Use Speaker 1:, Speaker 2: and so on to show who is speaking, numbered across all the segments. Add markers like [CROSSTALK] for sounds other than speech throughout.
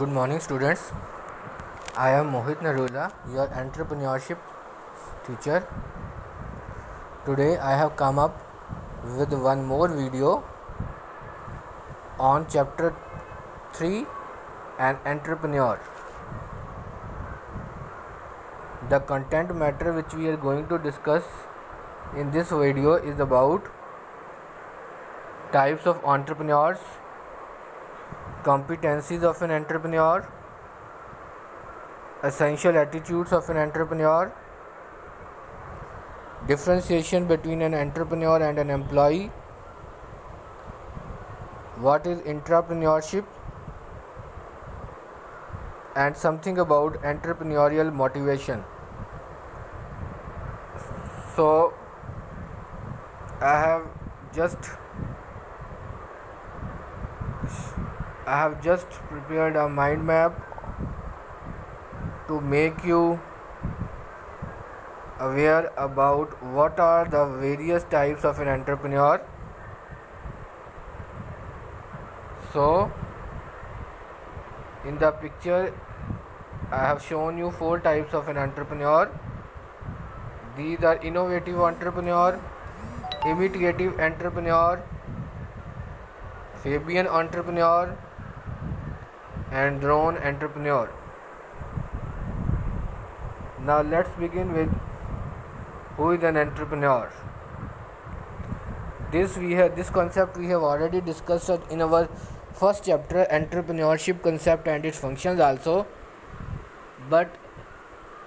Speaker 1: Good morning, students. I am Mohit Narula, your entrepreneurship teacher. Today, I have come up with one more video on chapter 3 An Entrepreneur. The content matter which we are going to discuss in this video is about types of entrepreneurs competencies of an entrepreneur, essential attitudes of an entrepreneur, differentiation between an entrepreneur and an employee, what is intrapreneurship, and something about entrepreneurial motivation. So, I have just I have just prepared a mind map to make you aware about what are the various types of an entrepreneur. So, in the picture, I have shown you four types of an entrepreneur. These are innovative entrepreneur, imitative entrepreneur, Fabian entrepreneur, and drone entrepreneur. Now let's begin with who is an entrepreneur. This we have this concept we have already discussed in our first chapter entrepreneurship concept and its functions also but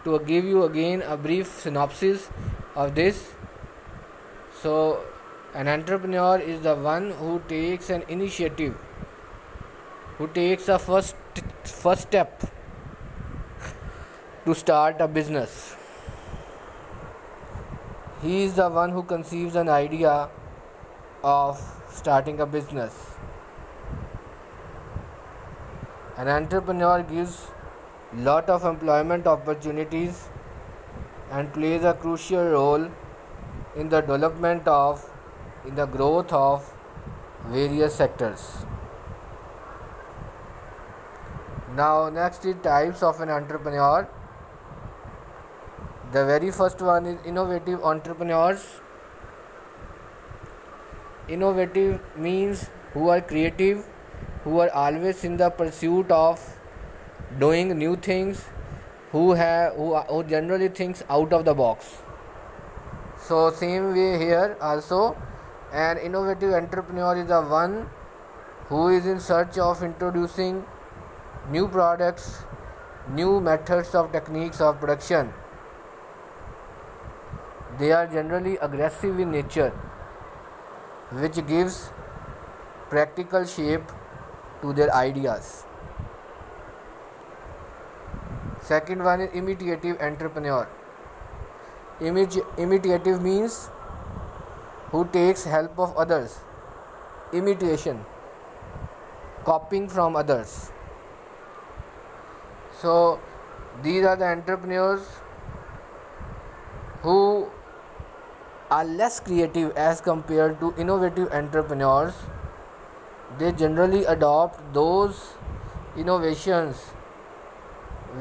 Speaker 1: to give you again a brief synopsis of this so an entrepreneur is the one who takes an initiative who takes a first first step to start a business. He is the one who conceives an idea of starting a business. An entrepreneur gives lot of employment opportunities and plays a crucial role in the development of in the growth of various sectors now next is types of an entrepreneur. The very first one is innovative entrepreneurs. Innovative means who are creative who are always in the pursuit of doing new things who have who, who generally thinks out of the box. So same way here also an innovative entrepreneur is the one who is in search of introducing new products, new methods of techniques of production. They are generally aggressive in nature, which gives practical shape to their ideas. Second one is imitative entrepreneur. Imitative means who takes help of others. Imitation, copying from others. So these are the entrepreneurs who are less creative as compared to innovative entrepreneurs. They generally adopt those innovations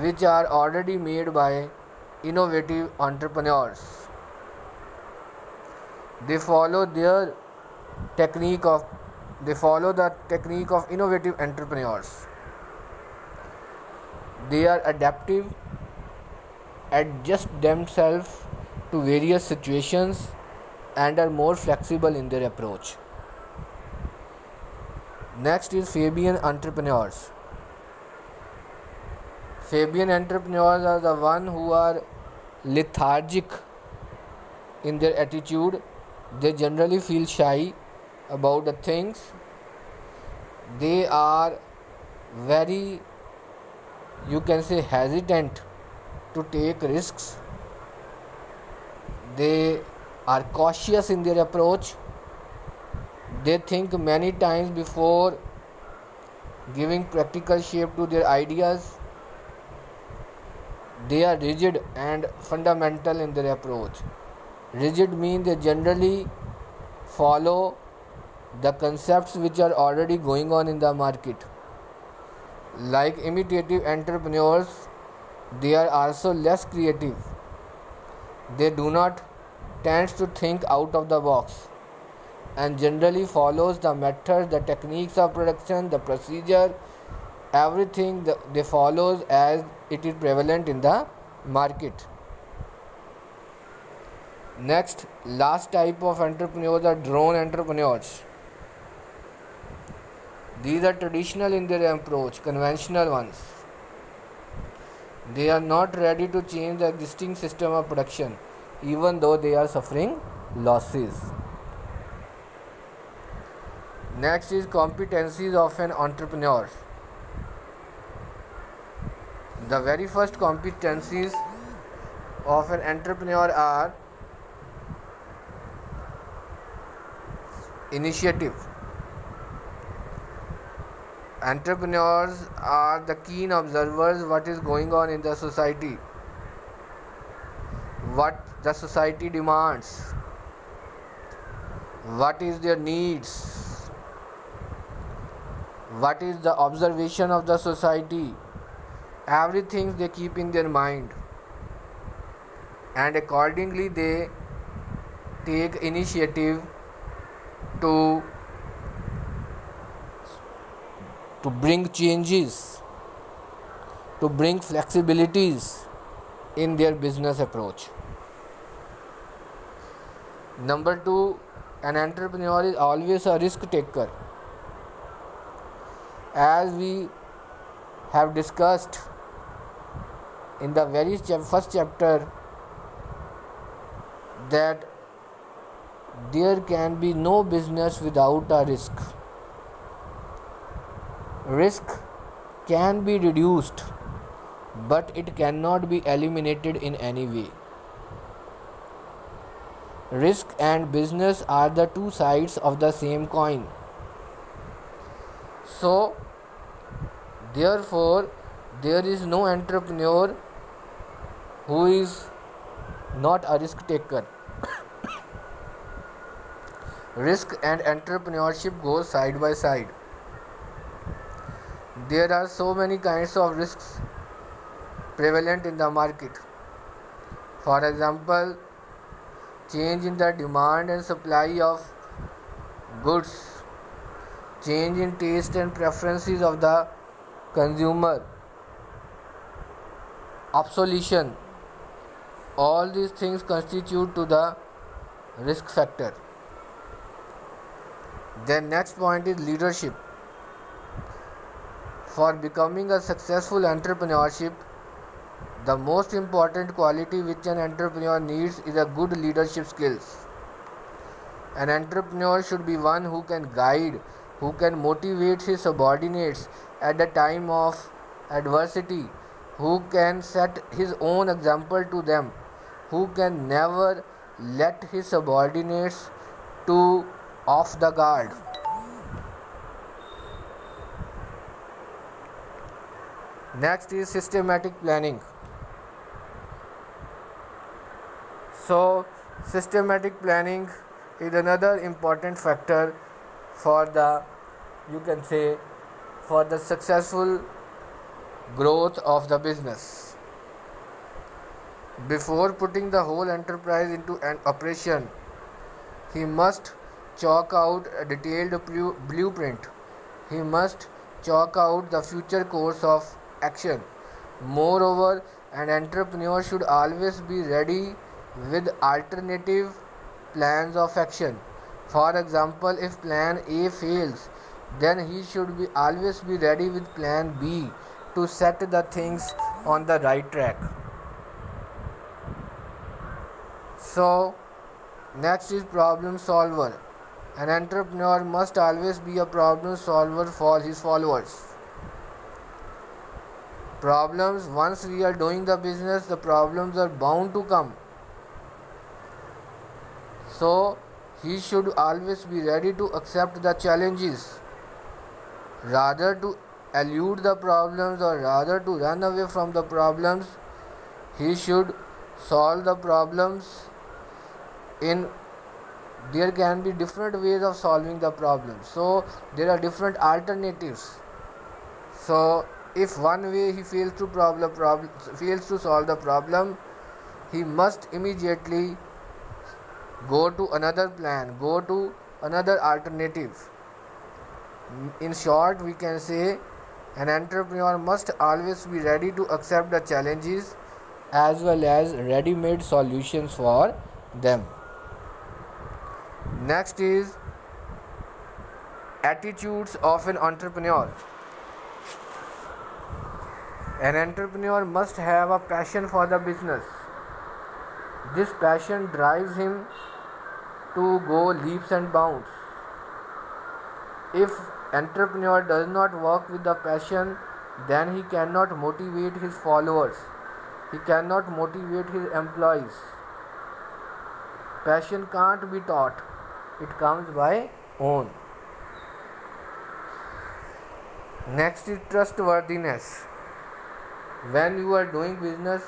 Speaker 1: which are already made by innovative entrepreneurs. They follow their technique of they follow the technique of innovative entrepreneurs they are adaptive, adjust themselves to various situations, and are more flexible in their approach. Next is Fabian entrepreneurs. Fabian entrepreneurs are the one who are lethargic in their attitude. They generally feel shy about the things. They are very you can say hesitant to take risks. They are cautious in their approach. They think many times before giving practical shape to their ideas. They are rigid and fundamental in their approach. Rigid means they generally follow the concepts which are already going on in the market like imitative entrepreneurs they are also less creative. They do not tend to think out of the box and generally follows the methods the techniques of production the procedure everything they follows as it is prevalent in the market. Next last type of entrepreneurs are drone entrepreneurs these are traditional in their approach conventional ones. They are not ready to change the existing system of production even though they are suffering losses. Next is competencies of an entrepreneur. The very first competencies of an entrepreneur are initiative entrepreneurs are the keen observers what is going on in the society. What the society demands. What is their needs. What is the observation of the society. Everything they keep in their mind. And accordingly they take initiative to to bring changes to bring flexibilities in their business approach number 2 an entrepreneur is always a risk taker as we have discussed in the very first chapter that there can be no business without a risk. Risk can be reduced, but it cannot be eliminated in any way. Risk and business are the two sides of the same coin. So, therefore, there is no entrepreneur who is not a risk taker [COUGHS] risk and entrepreneurship go side by side there are so many kinds of risks prevalent in the market. For example change in the demand and supply of goods change in taste and preferences of the consumer obsolescence all these things constitute to the risk factor. Then next point is leadership for becoming a successful entrepreneurship the most important quality which an entrepreneur needs is a good leadership skills. An entrepreneur should be one who can guide who can motivate his subordinates at the time of adversity who can set his own example to them who can never let his subordinates to off the guard next is systematic planning so systematic planning is another important factor for the you can say for the successful growth of the business before putting the whole enterprise into an operation, he must chalk out a detailed blueprint. He must chalk out the future course of action. Moreover, an entrepreneur should always be ready with alternative plans of action. For example, if plan A fails, then he should be always be ready with plan B to set the things on the right track. So, next is problem solver. An entrepreneur must always be a problem solver for his followers. Problems, once we are doing the business, the problems are bound to come. So, he should always be ready to accept the challenges rather to elude the problems or rather to run away from the problems. He should solve the problems in there can be different ways of solving the problem so there are different alternatives. So if one way he fails to problem, problem fails to solve the problem he must immediately go to another plan go to another alternative in short we can say an entrepreneur must always be ready to accept the challenges as well as ready made solutions for them. Next is attitudes of an entrepreneur. An entrepreneur must have a passion for the business. This passion drives him to go leaps and bounds. If entrepreneur does not work with the passion, then he cannot motivate his followers. He cannot motivate his employees. Passion can't be taught, it comes by own. Next is trustworthiness. When you are doing business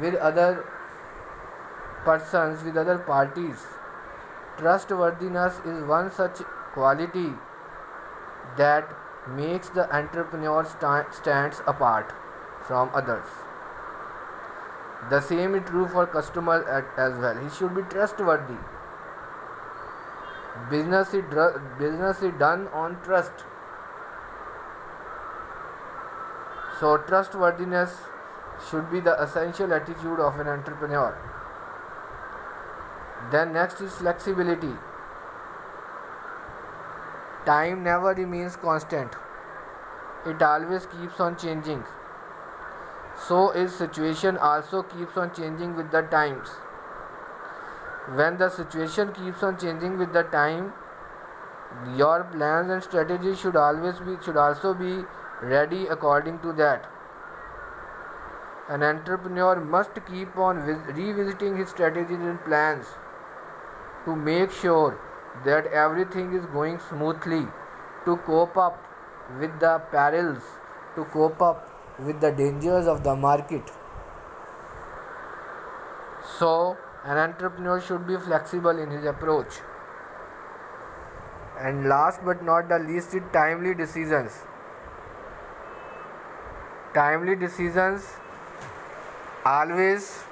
Speaker 1: with other persons, with other parties, trustworthiness is one such quality that makes the entrepreneur st- stands apart from others. The same is true for customer as well. He should be trustworthy. Business is, business is done on trust so trustworthiness should be the essential attitude of an entrepreneur then next is flexibility Time never remains constant, it always keeps on changing. So is situation also keeps on changing with the times. When the situation keeps on changing with the time, your plans and strategies should always be should also be ready according to that. An entrepreneur must keep on revisiting his strategies and plans to make sure that everything is going smoothly to cope up with the perils, to cope up with the dangers of the market. So, an entrepreneur should be flexible in his approach. And last but not the least timely decisions. Timely decisions always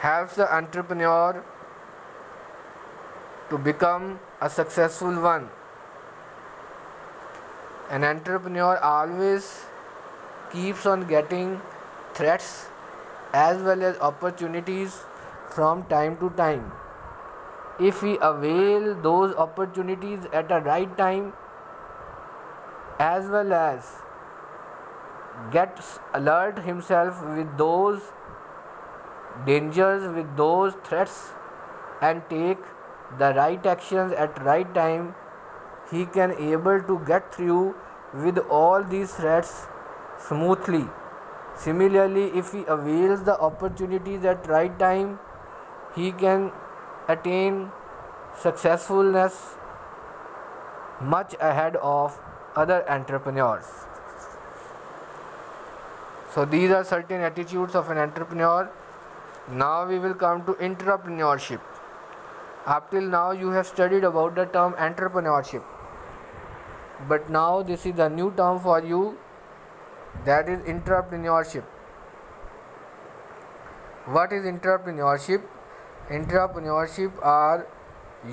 Speaker 1: helps the entrepreneur to become a successful one. An entrepreneur always keeps on getting threats as well as opportunities from time to time. If he avail those opportunities at a right time as well as gets alert himself with those dangers with those threats and take the right actions at right time. He can able to get through with all these threats smoothly. Similarly if he avails the opportunities at right time he can attain successfulness much ahead of other entrepreneurs so these are certain attitudes of an entrepreneur. Now we will come to intrapreneurship up till now you have studied about the term entrepreneurship. But now this is a new term for you. That is intrapreneurship what is intrapreneurship intrapreneurship are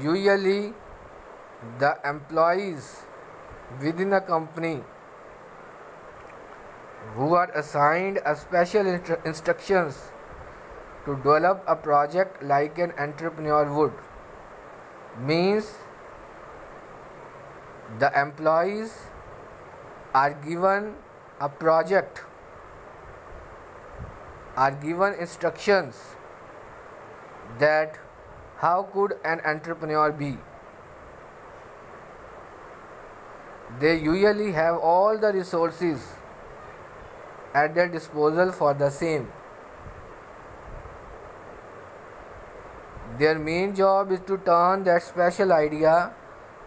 Speaker 1: usually the employees within a company who are assigned a special instru- instructions to develop a project like an entrepreneur would. Means the employees are given a project are given instructions that how could an entrepreneur be. They usually have all the resources at their disposal for the same Their main job is to turn that special idea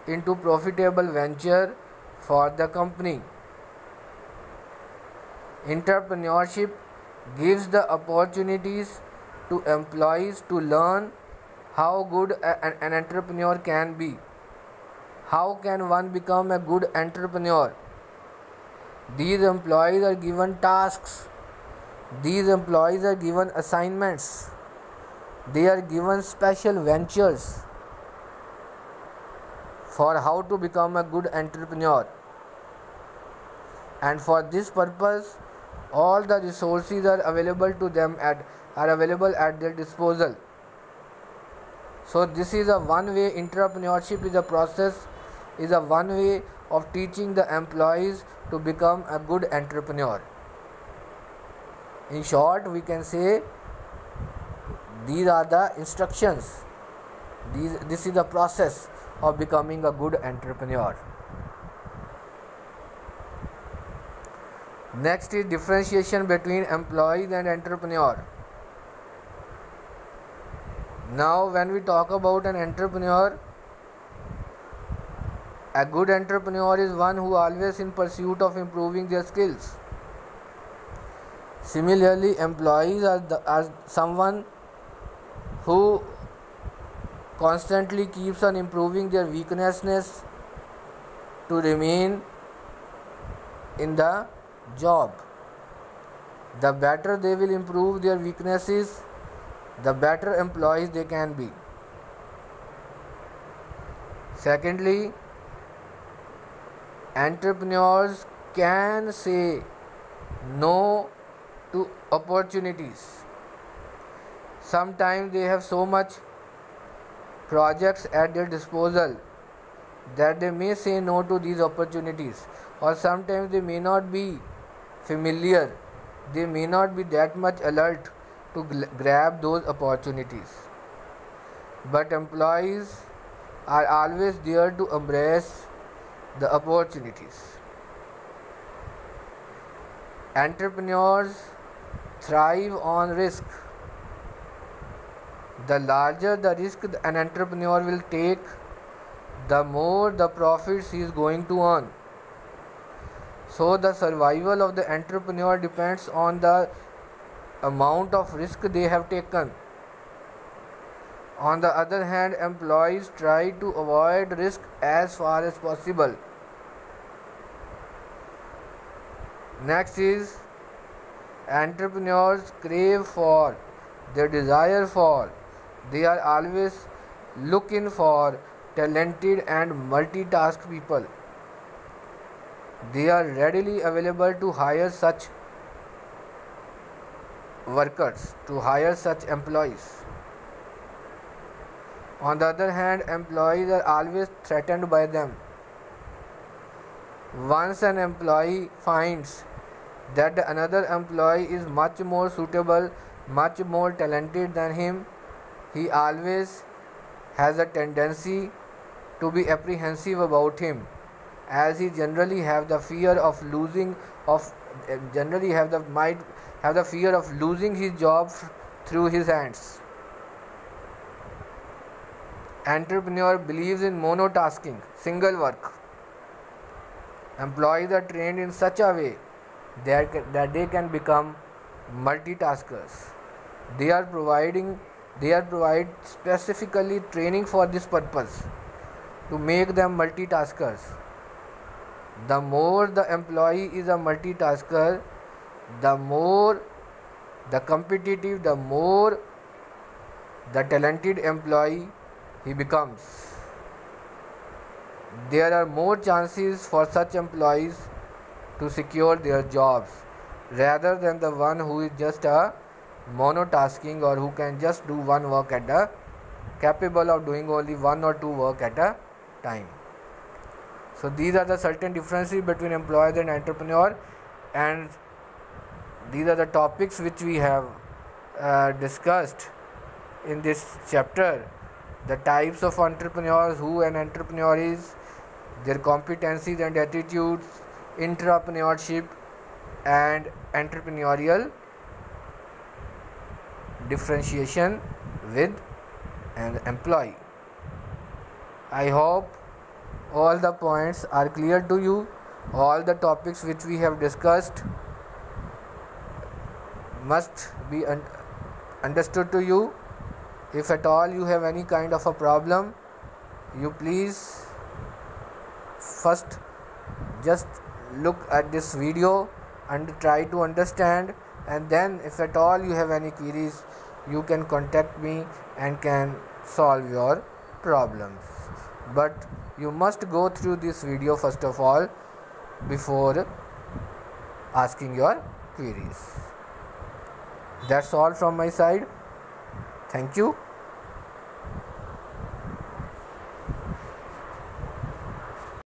Speaker 1: into profitable venture for the company. Intrapreneurship gives the opportunities to employees to learn how good an entrepreneur can be. How can one become a good entrepreneur? These employees are given tasks. These employees are given assignments. They are given special ventures for how to become a good entrepreneur. And for this purpose all the resources are available to them at are available at their disposal. So this is a one way intrapreneurship is a process is a one way of teaching the employees to become a good entrepreneur. In short we can say these are the instructions. These this is the process of becoming a good entrepreneur. Next is differentiation between employees and entrepreneur. Now when we talk about an entrepreneur a good entrepreneur is one who always in pursuit of improving their skills. Similarly employees are, the, are someone who constantly keeps on improving their weaknesses to remain in the job. The better they will improve their weaknesses the better employees they can be. Secondly entrepreneurs can say no to opportunities. Sometimes they have so much projects at their disposal that they may say no to these opportunities. Or sometimes they may not be familiar. They may not be that much alert to grab those opportunities. But employees are always there to embrace the opportunities entrepreneurs thrive on risk. The larger the risk an entrepreneur will take, the more the profits he is going to earn. So, the survival of the entrepreneur depends on the amount of risk they have taken. On the other hand, employees try to avoid risk as far as possible. Next is entrepreneurs crave for, they desire for, they are always looking for talented and multitask people. They are readily available to hire such workers, to hire such employees. On the other hand, employees are always threatened by them. Once an employee finds that another employee is much more suitable, much more talented than him, he always has a tendency to be apprehensive about him as he generally have the fear of losing of eh, generally have the might have the fear of losing his job through his hands entrepreneur believes in monotasking single work. Employees are trained in such a way that, they can become multitaskers. They are providing they are provide specifically training for this purpose to make them multitaskers. The more the employee is a multitasker the more the competitive the more the talented employee he becomes. There are more chances for such employees to secure their jobs rather than the one who is just a monotasking or who can just do one work at a capable of doing only one or two work at a time. So these are the certain differences between employees and entrepreneur and these are the topics which we have uh, discussed in this chapter the types of entrepreneurs who an entrepreneur is their competencies and attitudes intrapreneurship and entrepreneurial differentiation with an employee. I hope all the points are clear to you, all the topics which we have discussed must be un- understood to you. If at all you have any kind of a problem, you please first just look at this video and try to understand. And then if at all you have any queries you can contact me and can solve your problems. But you must go through this video first of all before asking your queries. That's all from my side thank you